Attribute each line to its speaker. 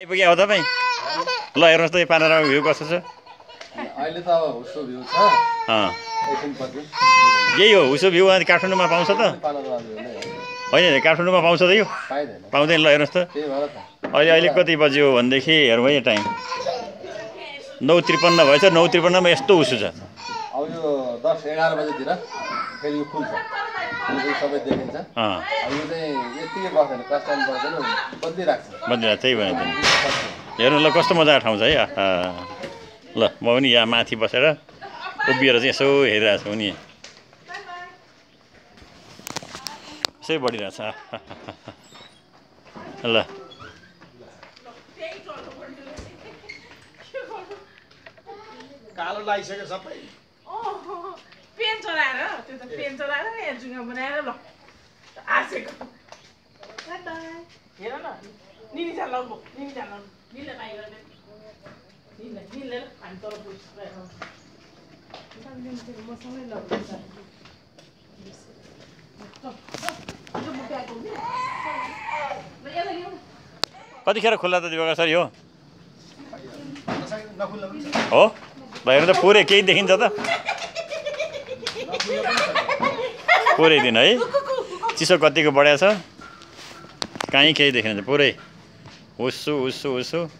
Speaker 1: आइपुग्यो हो तपाईँ ल हेर्नुहोस् त यो पानोरमा भ्यू कस्तो छ
Speaker 2: अहिले त अब हुसो भ्यू छ
Speaker 1: यही हो उसो भ्यू अनि काठमाडौँमा पाउँछ त होइन काठमाडौँमा पाउँछ त यो पाउँदैन ल हेर्नुहोस् त अहिले अहिले कति बज्यो भनेदेखि हेरौँ है टाइम नौ त्रिपन्न भएछ नौ त्रिपन्नमा यस्तो उसो छ
Speaker 2: अब यो दस एघार बजीतिर फेरि यो खुल्छ सबै देखिन्छ
Speaker 1: अँ
Speaker 2: अब यो चाहिँ यत्तिकै बस्दैन क्लास टाइम बस्दैन बदलिरहेको छ
Speaker 1: बद्रा त्यही हेर्नु ल कस्तो मजाको ठाउँ छ है। ल म पनि यहाँ माथि बसेर उभिएर चाहिँ यसो हेरिरहेको छु नि। यसै बढिरहेछ। ल।
Speaker 3: कालो लागिसक्यो सबै।
Speaker 4: ओहो, पेन चलाएर? त्यो त पेन चलाएर यहाँ जुङ्गा बनाएर ल। हाँसेको बाई बाई। हेर न निले गर्ने निले निले तल मसँगै
Speaker 1: कतिखेर खुल्ला त दिवाकर सर यो हो हेर्नु त पुरै केही देखिन्छ त पुरै दिन है चिसो कतिको बढाएको छ कहीँ केही देखिन्छ पुरै Usu, usu, usu.